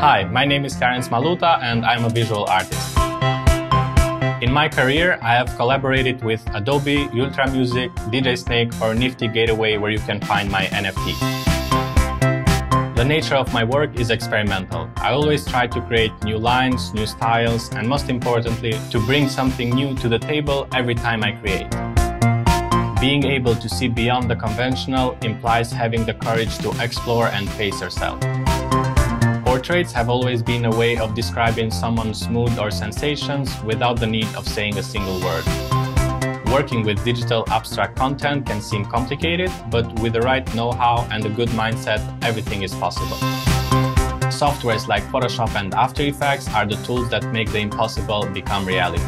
Hi, my name is Klarens Malluta and I'm a visual artist. In my career, I have collaborated with Adobe, Ultra Music, DJ Snake or Nifty Gateway where you can find my NFT. The nature of my work is experimental. I always try to create new lines, new styles, and most importantly, to bring something new to the table every time I create. Being able to see beyond the conventional implies having the courage to explore and face yourself. Portraits have always been a way of describing someone's mood or sensations without the need of saying a single word. Working with digital abstract content can seem complicated, but with the right know-how and a good mindset, everything is possible. Softwares like Photoshop and After Effects are the tools that make the impossible become reality.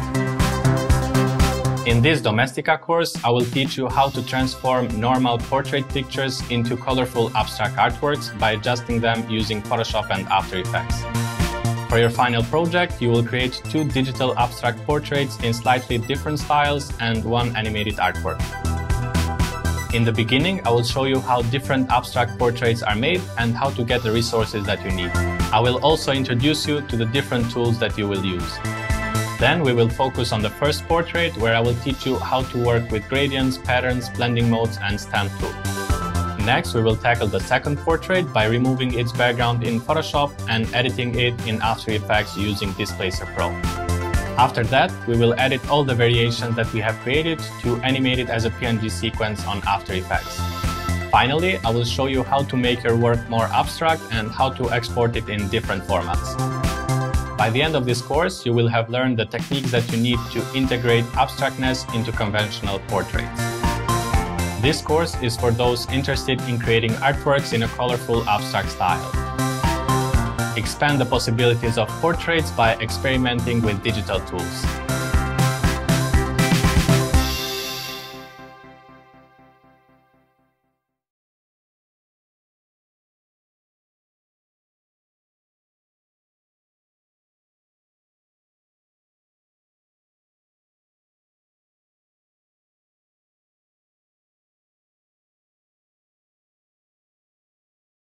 In this Domestika course, I will teach you how to transform normal portrait pictures into colorful abstract artworks by adjusting them using Photoshop and After Effects. For your final project, you will create two digital abstract portraits in slightly different styles and one animated artwork. In the beginning, I will show you how different abstract portraits are made and how to get the resources that you need. I will also introduce you to the different tools that you will use. Then we will focus on the first portrait where I will teach you how to work with gradients, patterns, blending modes and stamp tool. Next, we will tackle the second portrait by removing its background in Photoshop and editing it in After Effects using Displacer Pro. After that, we will edit all the variations that we have created to animate it as a PNG sequence on After Effects. Finally, I will show you how to make your work more abstract and how to export it in different formats. By the end of this course, you will have learned the techniques that you need to integrate abstractness into conventional portraits. This course is for those interested in creating artworks in a colorful abstract style. Expand the possibilities of portraits by experimenting with digital tools.